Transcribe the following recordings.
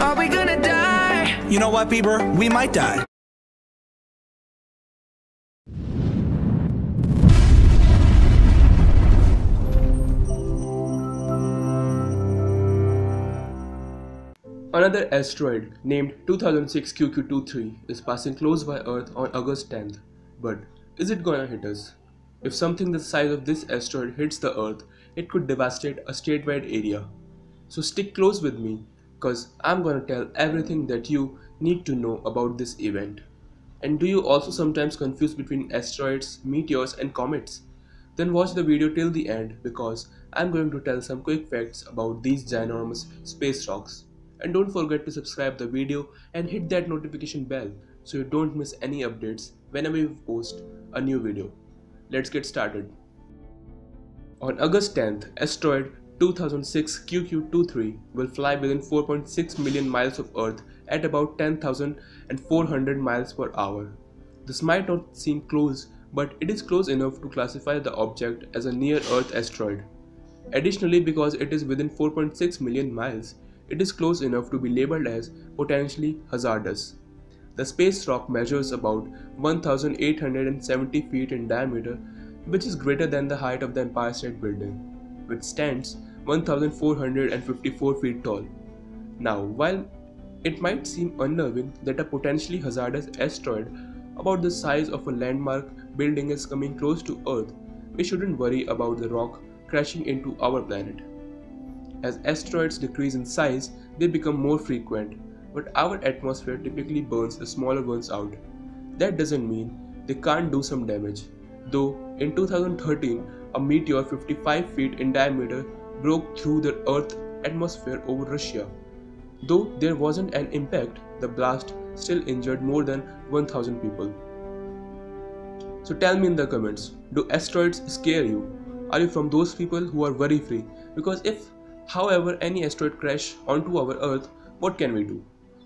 Are we gonna die? You know what, Bieber? We might die. Another asteroid named 2006 QQ23 is passing close by Earth on August 10th. But is it gonna hit us? If something the size of this asteroid hits the Earth, it could devastate a statewide area. So stick close with me, cause I'm gonna tell everything that you need to know about this event. And do you also sometimes confuse between asteroids, meteors, and comets? Then watch the video till the end because I'm going to tell some quick facts about these ginormous space rocks. And don't forget to subscribe the video and hit that notification bell so you don't miss any updates whenever we post a new video. Let's get started. On August 10th, asteroid 2006 QQ23 will fly within 4.6 million miles of Earth at about 10,400 miles per hour. This might not seem close, but it is close enough to classify the object as a near Earth asteroid. Additionally, because it is within 4.6 million miles, it is close enough to be labeled as potentially hazardous. The space rock measures about 1870 feet in diameter, which is greater than the height of the Empire State Building, which stands 1454 feet tall. Now, while it might seem unnerving that a potentially hazardous asteroid about the size of a landmark building is coming close to Earth, we shouldn't worry about the rock crashing into our planet. As asteroids decrease in size, they become more frequent, but our atmosphere typically burns the smaller ones out. That doesn't mean they can't do some damage. Though in 2013, a meteor 55 feet in diameter broke through the Earth atmosphere over Russia. Though there wasn't an impact, the blast still injured more than 1000 people. So tell me in the comments, do asteroids scare you? Are you from those people who are worry free? Because if However, any asteroid crash onto our Earth, what can we do?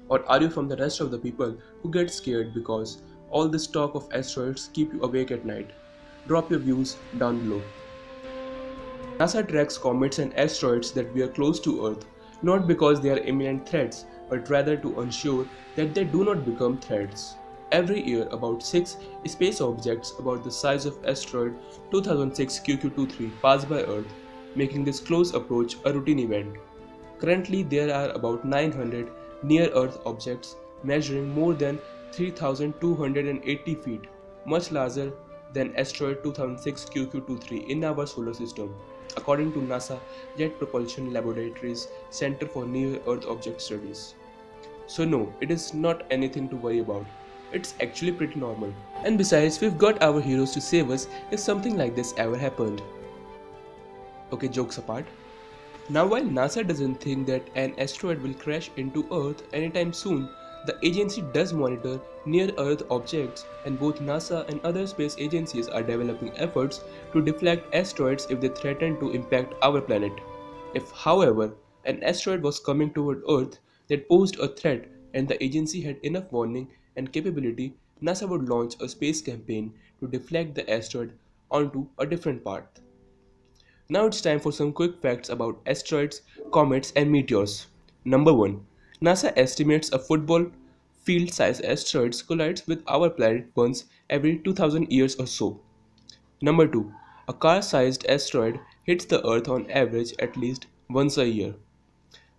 Or are you from the rest of the people who get scared because all this talk of asteroids keep you awake at night? Drop your views down below. NASA tracks comets and asteroids that we are close to Earth not because they are imminent threats but rather to ensure that they do not become threats. Every year, about 6 space objects about the size of asteroid 2006 QQ23 pass by Earth making this close approach a routine event. Currently, there are about 900 near Earth objects measuring more than 3,280 feet, much larger than asteroid 2006 QQ23 in our solar system, according to NASA Jet Propulsion Laboratories Center for Near Earth Object Studies. So, no, it is not anything to worry about. It's actually pretty normal. And besides, we've got our heroes to save us if something like this ever happened. Okay, jokes apart. Now, while NASA doesn't think that an asteroid will crash into Earth anytime soon, the agency does monitor near Earth objects, and both NASA and other space agencies are developing efforts to deflect asteroids if they threaten to impact our planet. If, however, an asteroid was coming toward Earth that posed a threat and the agency had enough warning and capability, NASA would launch a space campaign to deflect the asteroid onto a different path. Now it's time for some quick facts about asteroids, comets, and meteors. Number 1. NASA estimates a football field size asteroid collides with our planet once every 2000 years or so. Number 2. A car sized asteroid hits the Earth on average at least once a year.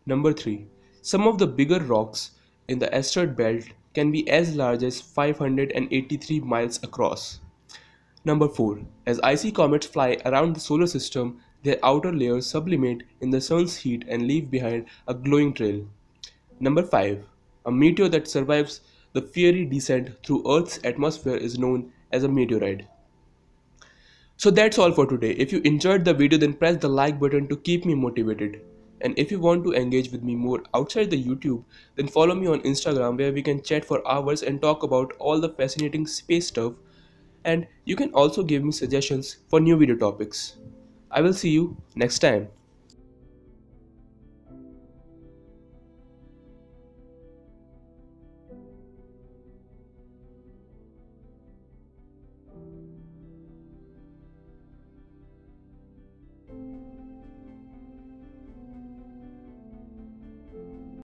Number 3. Some of the bigger rocks in the asteroid belt can be as large as 583 miles across. Number 4. As icy comets fly around the solar system, their outer layers sublimate in the sun's heat and leave behind a glowing trail. Number 5. A meteor that survives the fiery descent through Earth's atmosphere is known as a meteorite. So that's all for today. If you enjoyed the video then press the like button to keep me motivated. And if you want to engage with me more outside the YouTube, then follow me on Instagram where we can chat for hours and talk about all the fascinating space stuff and you can also give me suggestions for new video topics. I will see you next time.